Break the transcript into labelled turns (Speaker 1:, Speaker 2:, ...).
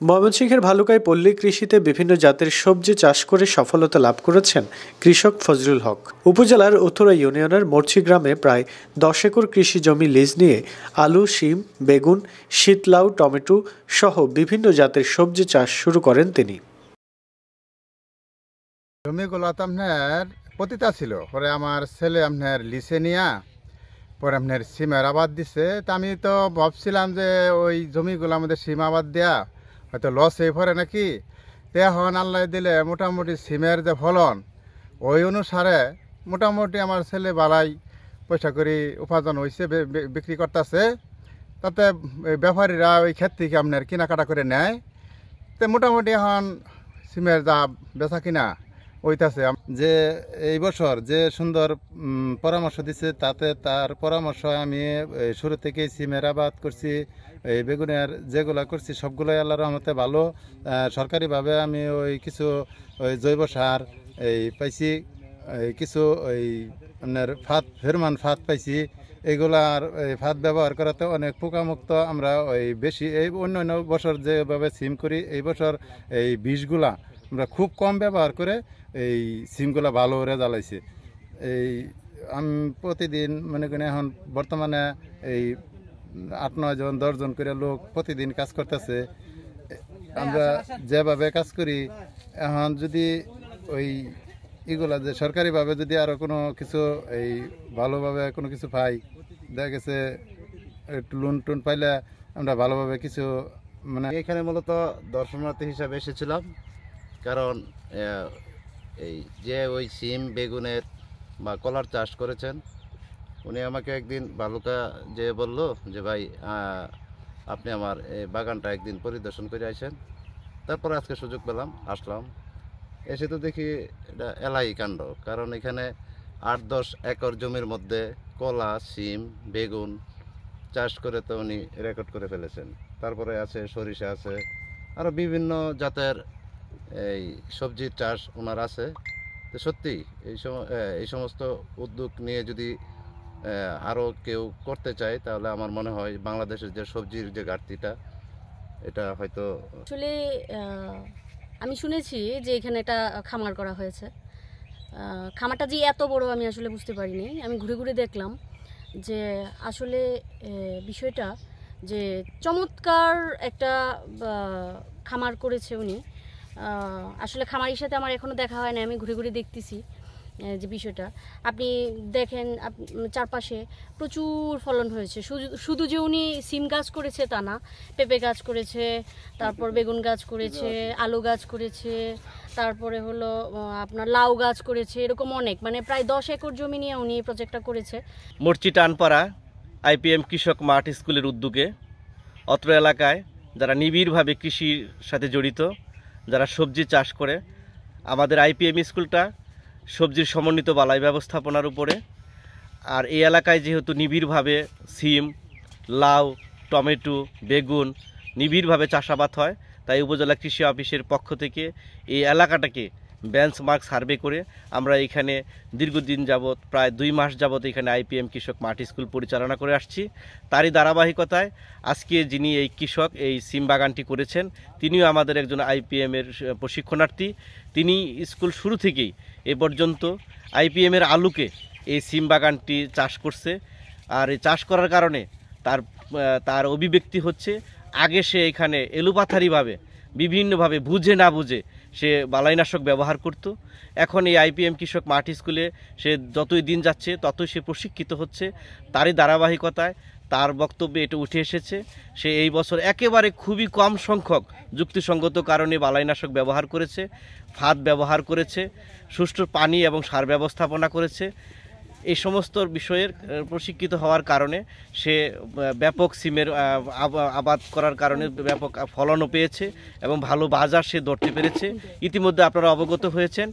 Speaker 1: ময়মনসিংহের ভালুকায় পল্লী কৃষিতে বিভিন্ন জাতের সবজি চাষ করে সফলতা লাভ করেছেন কৃষক ফজলুল হক। উপজেলার উত্তরা ইউনিয়নের মরছি গ্রামে প্রায় দশ একর কৃষি জমি লিজ নিয়ে আলু, শিম, বেগুন, শীতলাউ, টমেটো সহ বিভিন্ন জাতের সবজি চাষ শুরু করেন তিনি।
Speaker 2: জমিগুলো আপনার পতিতা ছিল। পরে আমার ছেলে আপনার লিসে নিয়া, পরে আপনার সিমের আবাদ দিছে। তা আমি তো ভাবছিলাম যে ওই জমিগুলো আমাদের সিম আবাদ দেয়া হয়তো লস হয়ে পড়ে নাকি? তে এখন আল্লাহ দিলে মোটামুটি সিমের যে ফলন, ওই অনুসারে মোটামুটি আমার ছেলে বালাই পয়সা করি উপার্জন হয়েছে বিক্রি করতেছে। তাতে ব্যাপারীরা ওই ক্ষেত থেকে আপনার কেনাকাটা করে নেয়। তে মোটামুটি এখন সিমের যা বেচা কিনা ওইটাছে যে এই বছর যে সুন্দর পরামর্শ দিছে, তাতে তার পরামর্শ আমি শুরু থেকে সিমের আবাদ করছি এই বেগুনের যেগুলা করছি, সবগুলোই আল্লাহর রহমতে ভালো। সরকারিভাবে আমি ওই কিছু, ওই জৈব সার, এই পাইছি কিছু, ওই আপনার ফাত ফেরমান ফাত পাইছি। এগুলার এই ফাত ব্যবহার করাতে অনেক পোকামুক্ত। আমরা ওই বেশি, এই অন্য অন্য বছর যেভাবে সিম করি, এই বছর এই বিষগুলা আমরা খুব কম ব্যবহার করে এই সিমগুলা ভালো করে জ্বালাইছে। এই, আমি প্রতিদিন মনে করি এখন বর্তমানে এই আট, নয় জন দশজন করে লোক প্রতিদিন কাজ করতেছে। আমরা যেভাবে কাজ করি, এখন যদি ওই এগুলা যে সরকারিভাবে যদি আরও কোনো কিছু এই ভালোভাবে কোনো কিছু পাই, দেখা গেছে লোন টোন পাইলে আমরা ভালোভাবে কিছু মানে
Speaker 3: এখানে মূলত দর্শনার্থী হিসাবে এসেছিলাম। কারণ এই যে ওই সিম বেগুনের বা কলার চাষ করেছেন, উনি আমাকে একদিন বালুকা যে বলল যে, ভাই আপনি আমার এই বাগানটা একদিন পরিদর্শন করে আসেন। তারপরে আজকে সুযোগ পেলাম, আসলাম। এসে তো দেখি এটা এলাই কাণ্ড, কারণ এখানে আট দশ একর জমির মধ্যে কলা, সিম, বেগুন চাষ করে তো উনি রেকর্ড করে ফেলেছেন। তারপরে আছে সরিষা আছে আরও বিভিন্ন জাতের এই সবজির চাষ ওনার আছে। তো সত্যি এই এই সমস্ত উদ্যোগ নিয়ে যদি আরও কেউ করতে চায়, তাহলে আমার মনে হয় বাংলাদেশের যে সবজির যে ঘাটতিটা, এটা হয়তো
Speaker 4: আসলে আমি শুনেছি যে এখানে একটা খামার করা হয়েছে। খামারটা যে এত বড় আমি আসলে বুঝতে পারিনি। আমি ঘুরে ঘুরে দেখলাম যে আসলে বিষয়টা যে চমৎকার একটা খামার করেছে উনি। আসলে খামারির সাথে আমার এখনও দেখা হয় না আমি ঘুরে ঘুরে দেখতেছি যে বিষয়টা। আপনি দেখেন চারপাশে প্রচুর ফলন হয়েছে। শুধু শুধু যে উনি সিম গাছ করেছে তা না পেঁপে গাছ করেছে তারপর বেগুন গাছ করেছে আলু গাছ করেছে তারপরে হলো আপনার লাউ গাছ করেছে এরকম অনেক। মানে প্রায় দশ একর জমি নিয়ে উনি এই প্রজেক্টটা করেছে।
Speaker 5: মরচি টানপাড়া আইপিএম কৃষক মাঠ স্কুলের উদ্যোগে অত্র এলাকায় যারা নিবিড়ভাবে কৃষির সাথে জড়িত যারা সবজি চাষ করে, আমাদের আইপিএম স্কুলটা সবজির সমন্বিত বালাই ব্যবস্থাপনার উপরে। আর এই এলাকায় যেহেতু নিবিড়ভাবে সিম, লাউ, টমেটো, বেগুন নিবিড়ভাবে চাষাবাদ হয়, তাই উপজেলা কৃষি অফিসের পক্ষ থেকে এই এলাকাটাকে বেঞ্চমার্ক সার্ভে করে আমরা এখানে দীর্ঘদিন যাবৎ, প্রায় দুই মাস যাবৎ এখানে আইপিএম কৃষক মাঠ স্কুল পরিচালনা করে আসছি। তারই ধারাবাহিকতায় আজকে যিনি এই কৃষক, এই সিম বাগানটি করেছেন, তিনিও আমাদের একজন আইপিএমের প্রশিক্ষণার্থী। তিনি স্কুল শুরু থেকেই এ পর্যন্ত আইপিএমের আলুকে এই সিম বাগানটি চাষ করছে। আর এই চাষ করার কারণে তার তার অভিব্যক্তি হচ্ছে, আগে সে এখানে এলুপাথারিভাবে, বিভিন্নভাবে বুঝে না বুঝে সে বালাইনাশক ব্যবহার করত। এখন এই আইপিএম কৃষক মাঠ স্কুলে সে যতই দিন যাচ্ছে, ততই সে প্রশিক্ষিত হচ্ছে। তারই ধারাবাহিকতায় তার বক্তব্যে এটা উঠে এসেছে। সে এই বছর একেবারে খুবই কম সংখ্যক যুক্তিসঙ্গত কারণে বালাইনাশক ব্যবহার করেছে, ফাঁদ ব্যবহার করেছে, সুষ্ঠু পানি এবং সার ব্যবস্থাপনা করেছে। এই সমস্ত বিষয়ের প্রশিক্ষিত হওয়ার কারণে সে ব্যাপক সিমের আবাদ করার কারণে ব্যাপক ফলনও পেয়েছে এবং ভালো বাজার সে ধরতে পেরেছে। ইতিমধ্যে আপনারা অবগত হয়েছেন।